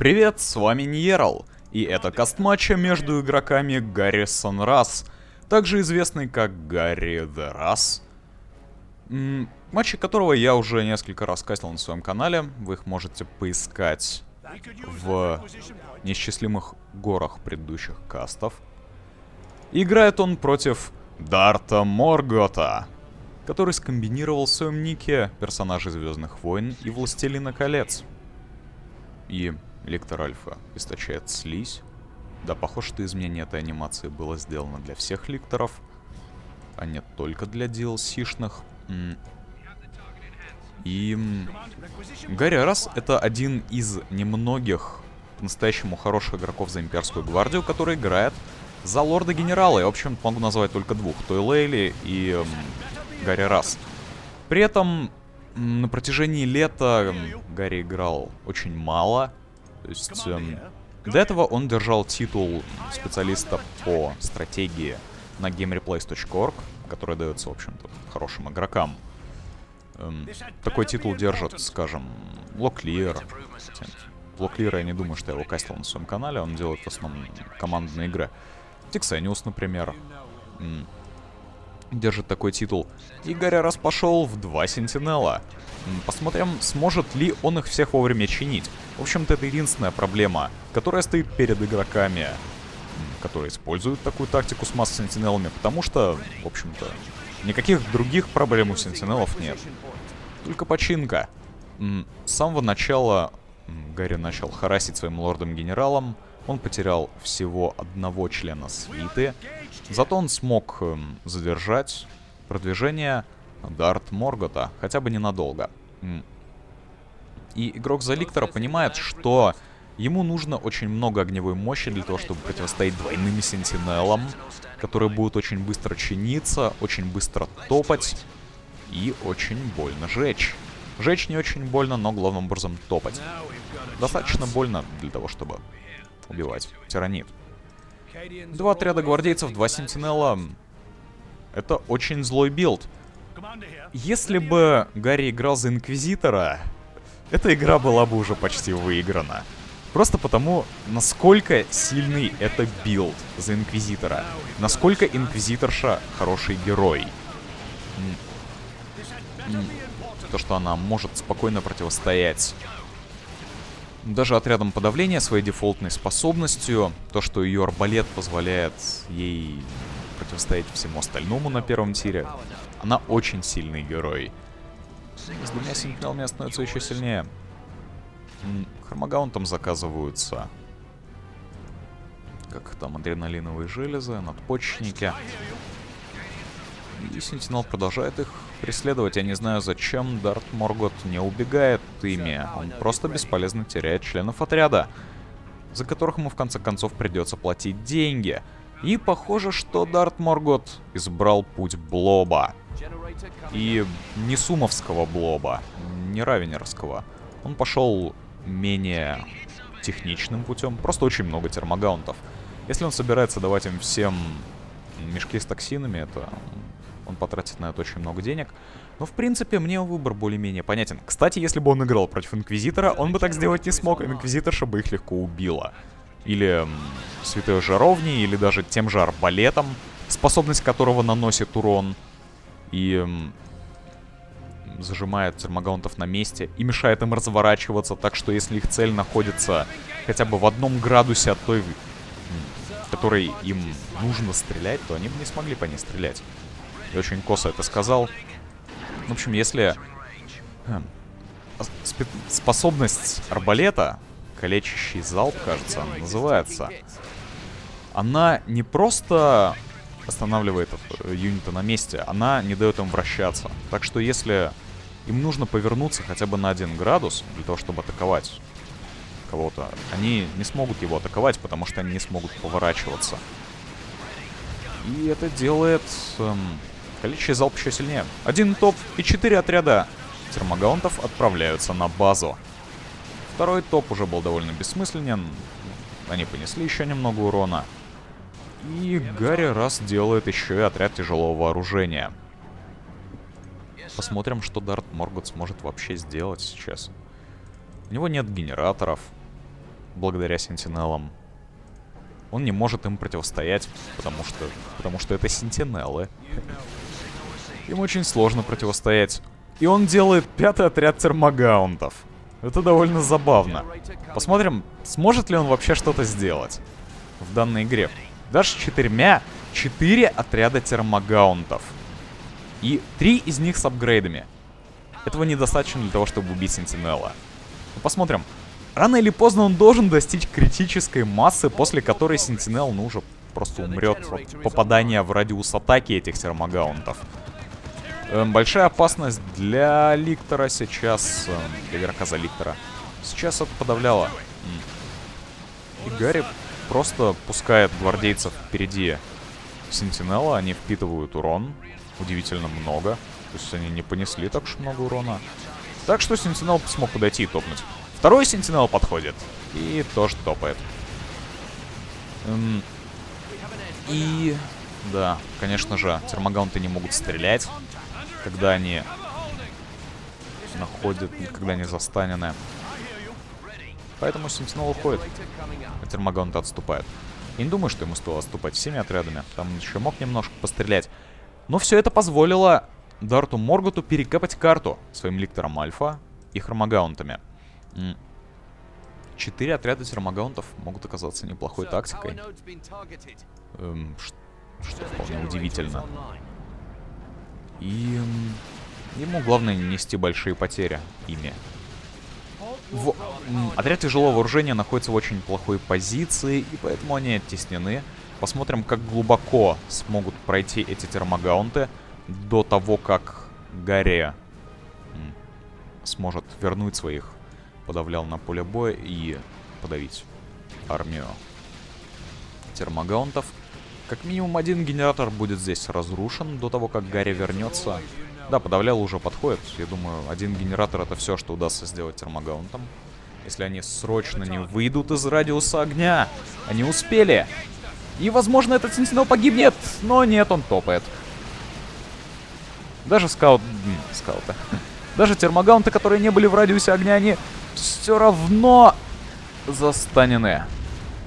Привет, с вами Ньерл, и это каст матча между игроками Гаррисон Расс, также известный как Гарри The Расс. матчи которого я уже несколько раз кастил на своем канале, вы их можете поискать в неисчислимых горах предыдущих кастов. Играет он против Дарта Моргота, который скомбинировал в своем нике персонажей Звездных войн и Властелина колец. И Лектор Альфа источает слизь. Да, похоже, что изменение этой анимации было сделано для всех ликторов, а не только для DLC-шных. И Гарри Раз это один из немногих по-настоящему хороших игроков за Имперскую Гвардию, который играет за Лорда-Генерала. Я, в общем могу назвать только двух. Той Лейли и эм, Гарри Раз. При этом на протяжении лета Гарри играл очень мало. То есть эм, до этого он держал титул специалиста по стратегии на gamereplays.org, который дается, в общем-то, хорошим игрокам. Эм, такой титул держит, скажем, Локлир. Локлир, я не думаю, что я его кастил на своем канале, он делает в основном командные игры. Тиксениус, например держит такой титул. И Гарри раз пошел в два Сентинела. Посмотрим, сможет ли он их всех вовремя чинить. В общем-то, это единственная проблема, которая стоит перед игроками, которые используют такую тактику с масс Сентинелами, потому что, в общем-то, никаких других проблем у Сентинелов нет. Только починка. С самого начала Гарри начал харасить своим лордом-генералом, он потерял всего одного члена свиты, зато он смог эм, задержать продвижение Дарт Моргота, хотя бы ненадолго. И игрок Заликтора понимает, что ему нужно очень много огневой мощи для того, чтобы противостоять двойным сентинелам, которые будут очень быстро чиниться, очень быстро топать и очень больно жечь. Жечь не очень больно, но главным образом топать. Достаточно больно для того, чтобы убивать. Тиранит. Два отряда гвардейцев, два сентинела. Это очень злой билд. Если бы Гарри играл за Инквизитора, эта игра была бы уже почти выиграна. Просто потому, насколько сильный это билд за Инквизитора. Насколько Инквизиторша хороший герой. То, что она может спокойно противостоять даже отрядом подавления своей дефолтной способностью, то, что ее арбалет позволяет ей противостоять всему остальному на первом тире, она очень сильный герой. С двумя сентинелами становится еще сильнее. Хармагаунтом заказываются как там адреналиновые железы, надпочечники. И Сентинел продолжает их преследовать. Я не знаю, зачем Дарт Моргот не убегает ими. Он просто бесполезно теряет членов отряда, за которых ему в конце концов придется платить деньги. И похоже, что Дарт Моргот избрал путь Блоба. И не сумовского Блоба, не равенерского. Он пошел менее техничным путем. Просто очень много термогаунтов. Если он собирается давать им всем мешки с токсинами, это он потратит на это очень много денег. Но, в принципе, мне выбор более-менее понятен. Кстати, если бы он играл против Инквизитора, он бы так сделать не смог. Инквизиторша бы их легко убила. Или Святой Жаровни, или даже тем же Арбалетом, способность которого наносит урон. И зажимает термогаунтов на месте и мешает им разворачиваться, так что если их цель находится хотя бы в одном градусе от той, которой им нужно стрелять, то они бы не смогли по ней стрелять. Я очень косо это сказал. В общем, если... Хм, способность арбалета, калечащий залп, кажется, называется, она не просто останавливает юнита на месте, она не дает им вращаться. Так что если им нужно повернуться хотя бы на один градус для того, чтобы атаковать кого-то, они не смогут его атаковать, потому что они не смогут поворачиваться. И это делает эм, Количество залп еще сильнее. Один топ и четыре отряда термогаунтов отправляются на базу. Второй топ уже был довольно бессмысленен. Они понесли еще немного урона. И Гарри раз делает еще и отряд тяжелого вооружения. Посмотрим, что Дарт Моргот сможет вообще сделать сейчас. У него нет генераторов. благодаря сентинелам. Он не может им противостоять, потому что, потому что это сентинелы. Им очень сложно противостоять. И он делает пятый отряд термогаунтов. Это довольно забавно. Посмотрим, сможет ли он вообще что-то сделать в данной игре. Даже четырьмя, четыре отряда термогаунтов. И три из них с апгрейдами. Этого недостаточно для того, чтобы убить Сентинелла. Ну, посмотрим. Рано или поздно он должен достичь критической массы, после которой Сентинел, ну, уже просто умрет от попадания в радиус атаки этих термогаунтов. Эм, большая опасность для Ликтора сейчас, эм, для игрока за Ликтора. Сейчас это подавляло. И Гарри просто пускает гвардейцев впереди Сентинела, они впитывают урон. Удивительно много. То есть они не понесли так уж много урона. Так что Сентинел смог подойти и топнуть. Второй Сентинел подходит. И тоже топает. Эм, и... Да, конечно же, термогаунты не могут стрелять, когда они находят, когда они застанены. Поэтому Сентинел уходит, а термогаунты отступают. Я не думаю, что ему стоило отступать всеми отрядами. Там еще мог немножко пострелять. Но все это позволило Дарту Морготу перекапать карту своим ликтором Альфа и хромогаунтами. Четыре отряда термогаунтов могут оказаться неплохой тактикой. Эм, что вполне удивительно. И ему главное не нести большие потери ими. В... Отряд тяжелого вооружения находится в очень плохой позиции, и поэтому они оттеснены. Посмотрим, как глубоко смогут пройти эти термогаунты до того, как Гарри сможет вернуть своих подавлял на поле боя и подавить армию термогаунтов. Как минимум один генератор будет здесь разрушен до того, как Гарри вернется. Да, подавлял уже подходит. Я думаю, один генератор это все, что удастся сделать термогаунтом. Если они срочно не выйдут из радиуса огня. Они успели. И, возможно, этот Сентинел погибнет. Но нет, он топает. Даже скаут... скауты. Даже термогаунты, которые не были в радиусе огня, они все равно застанены.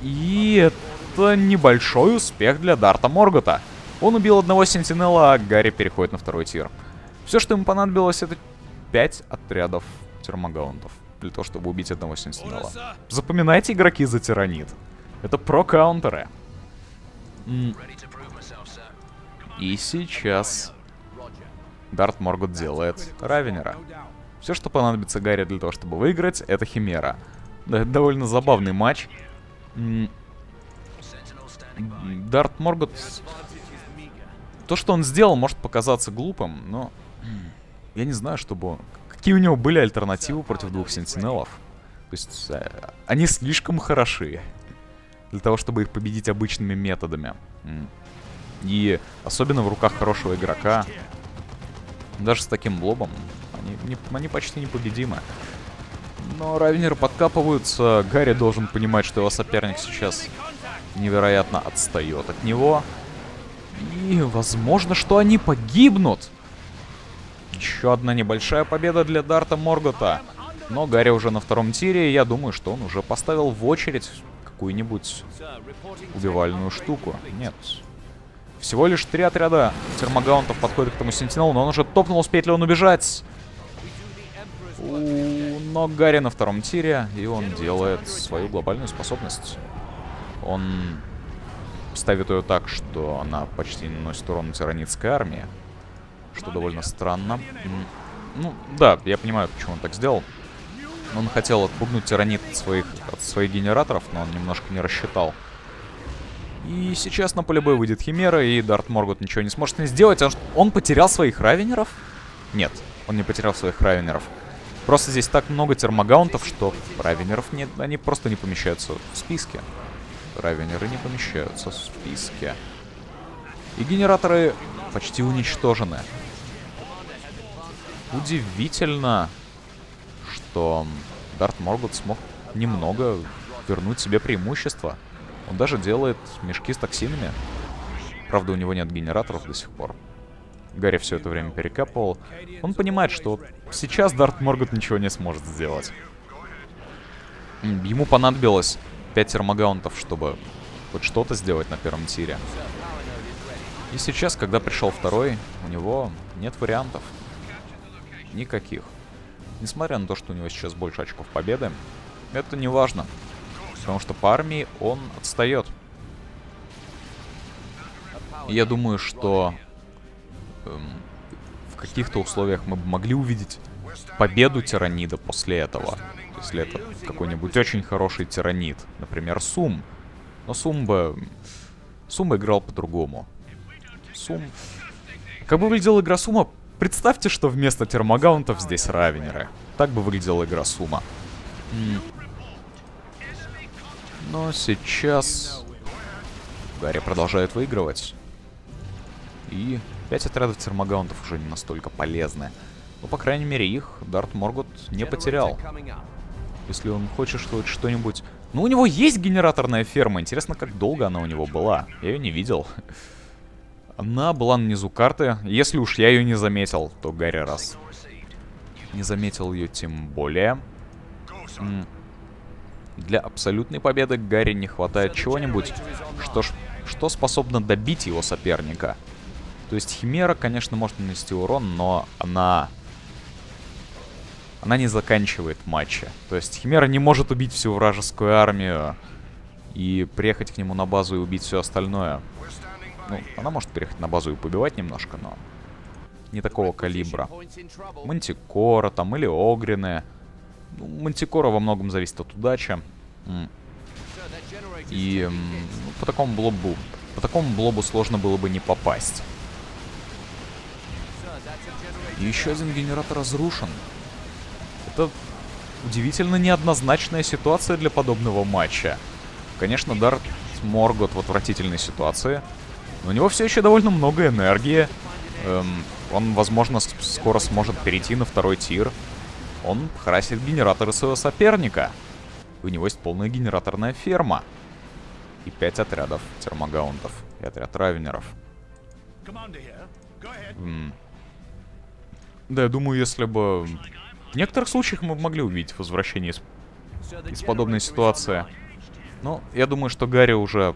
И это небольшой успех для Дарта Моргота. Он убил одного Сентинела, а Гарри переходит на второй тир. Все, что ему понадобилось, это 5 отрядов термогаунтов для того, чтобы убить одного Сентинела. Запоминайте, игроки, за тиранит. Это про-каунтеры. И сейчас Дарт Моргот делает Равенера. Все, что понадобится Гарри для того, чтобы выиграть, это Химера. Да, это довольно забавный матч. Дарт Моргот... То, что он сделал, может показаться глупым, но... Я не знаю, чтобы... Какие у него были альтернативы против двух Сентинелов? То есть, э, они слишком хороши для того, чтобы их победить обычными методами. И особенно в руках хорошего игрока, даже с таким блобом, они, не, они почти непобедимы. Но Равнеры подкапываются. Гарри должен понимать, что его соперник сейчас невероятно отстает от него. И возможно, что они погибнут. Еще одна небольшая победа для Дарта Моргота. Но Гарри уже на втором тире, и я думаю, что он уже поставил в очередь какую-нибудь убивальную штуку. Нет. Всего лишь три отряда термогаунтов подходят к этому Сентинелу, но он уже топнул, успеет ли он убежать. У, но Гарри на втором тире, и он делает свою глобальную способность. Он ставит ее так, что она почти не наносит урон тиранитской армии. Что довольно странно. Ну, да, я понимаю, почему он так сделал. Он хотел отпугнуть тиранит от своих, от своих генераторов, но он немножко не рассчитал. И сейчас на поле боя выйдет Химера, и Дарт Моргот ничего не сможет не сделать. Он, он потерял своих равенеров? Нет, он не потерял своих равенеров. Просто здесь так много термогаунтов, что равенеров нет, они просто не помещаются в списке. Равенеры не помещаются в списке. И генераторы почти уничтожены. Удивительно, что Дарт Моргот смог немного вернуть себе преимущество. Он даже делает мешки с токсинами. Правда, у него нет генераторов до сих пор. Гарри все это время перекапывал. Он понимает, что сейчас Дарт Моргот ничего не сможет сделать. Ему понадобилось 5 термогаунтов, чтобы хоть что-то сделать на первом тире. И сейчас, когда пришел второй, у него нет вариантов. Никаких. Несмотря на то, что у него сейчас больше очков победы, это не важно. Потому что по армии он отстает. Я думаю, что эм, в каких-то условиях мы бы могли увидеть победу тиранида после этого. Если это какой-нибудь очень хороший тиранид. Например, Сум. Но Сум бы... Сум бы играл по-другому. Сум... Как бы выглядела игра Сума? Представьте, что вместо термогаунтов здесь равенеры. Так бы выглядела игра Сума. Но сейчас... Гарри продолжает выигрывать. И 5 отрядов термогаунтов уже не настолько полезны. Но, по крайней мере, их Дарт Моргот не потерял. Если он хочет что-нибудь... Ну, у него есть генераторная ферма. Интересно, как долго она у него была. Я ее не видел. Она была внизу карты. Если уж я ее не заметил, то Гарри раз. Не заметил ее тем более. Для абсолютной победы Гарри не хватает чего-нибудь, что, что способно добить его соперника. То есть Химера, конечно, может нанести урон, но она... Она не заканчивает матча. То есть Химера не может убить всю вражескую армию и приехать к нему на базу и убить все остальное. Ну, она может приехать на базу и побивать немножко, но не такого калибра. Мантикора там или Огрины. Ну, Мантикора во многом зависит от удачи. И ну, по такому блобу, по такому блобу сложно было бы не попасть. И еще один генератор разрушен. Это удивительно неоднозначная ситуация для подобного матча. Конечно, Дарт Моргот в отвратительной ситуации. Но у него все еще довольно много энергии. Эм, он, возможно, скоро сможет перейти на второй тир. Он красит генераторы своего соперника. У него есть полная генераторная ферма. И пять отрядов термогаунтов. И отряд равенеров. Да, я думаю, если бы... В некоторых случаях мы могли увидеть возвращение из, из подобной ситуации. Но я думаю, что Гарри уже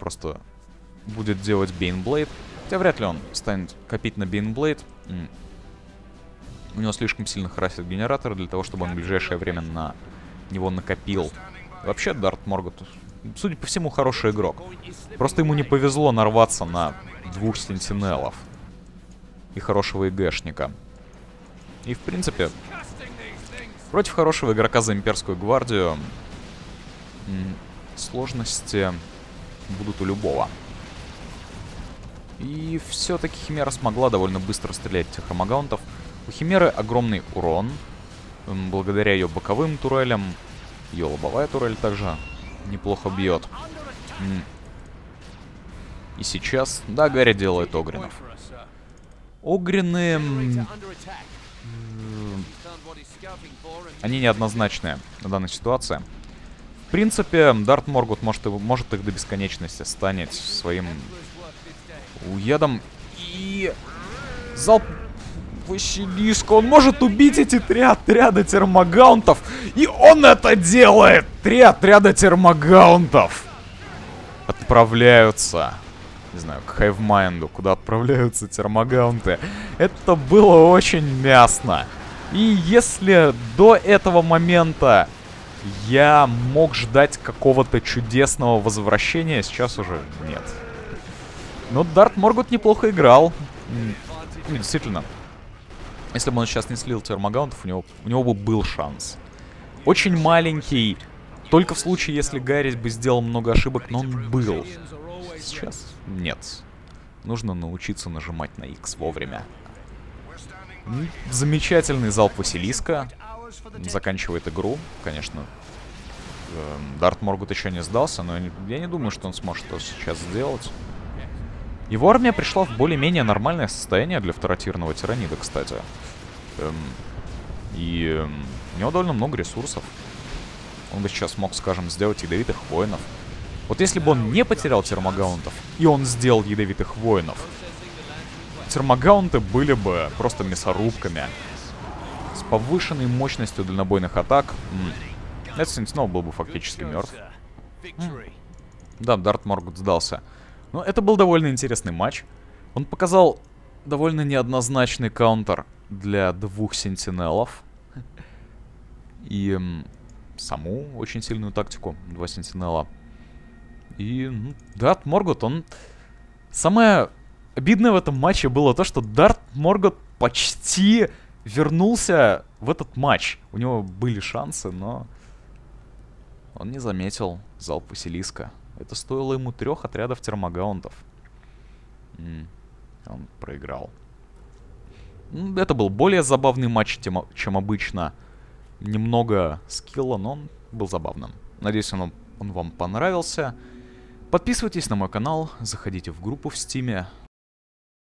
просто будет делать Бейнблейд. Хотя вряд ли он станет копить на Бейнблейд. У него слишком сильно харасит генератор для того, чтобы он в ближайшее время на него накопил. Вообще, Дарт Моргот, судя по всему, хороший игрок. Просто ему не повезло нарваться на двух сентинелов и хорошего ИГшника. И, в принципе, против хорошего игрока за имперскую гвардию сложности будут у любого. И все-таки Химера смогла довольно быстро стрелять этих хромагаунтов. У Химеры огромный урон. Благодаря ее боковым турелям. Ее лобовая турель также неплохо бьет. И сейчас, да, Гарри делает Огринов. Огрины... Они неоднозначные на данной ситуации. В принципе, Дарт Моргут может, может их до бесконечности станет своим уедом. И... Залп Василиска. Он может убить эти три отряда термогаунтов. И он это делает! Три отряда термогаунтов отправляются не знаю, к Хайвмайнду, куда отправляются термогаунты. Это было очень мясно. И если до этого момента я мог ждать какого-то чудесного возвращения, сейчас уже нет. Но Дарт Моргут неплохо играл. Ну, действительно. Если бы он сейчас не слил термогаунтов, у него, у него бы был шанс. Очень маленький. Только в случае, если Гаррис бы сделал много ошибок, но он был. Сейчас нет. Нужно научиться нажимать на X вовремя. Замечательный залп Василиска. Заканчивает игру, конечно. Эм, Дарт Моргут еще не сдался, но я не думаю, что он сможет это сейчас сделать. Его армия пришла в более-менее нормальное состояние для второтирного тиранида, кстати. Эм, и эм, у него довольно много ресурсов. Он бы сейчас мог, скажем, сделать ядовитых воинов. Вот если бы он не потерял термогаунтов, и он сделал ядовитых воинов, термогаунты были бы просто мясорубками. С повышенной мощностью дальнобойных атак Этот Сентинел был бы фактически мертв. Да, Дарт Моргут сдался. Но это был довольно интересный матч. Он показал довольно неоднозначный каунтер для двух сентинелов. И саму очень сильную тактику два сентинела. И ну, Дарт Моргот, он... Самое обидное в этом матче было то, что Дарт Моргот почти вернулся в этот матч. У него были шансы, но он не заметил залп Василиска. Это стоило ему трех отрядов термогаунтов. М он проиграл. Это был более забавный матч, чем обычно. Немного скилла, но он был забавным. Надеюсь, он, он вам понравился. Подписывайтесь на мой канал, заходите в группу в стиме.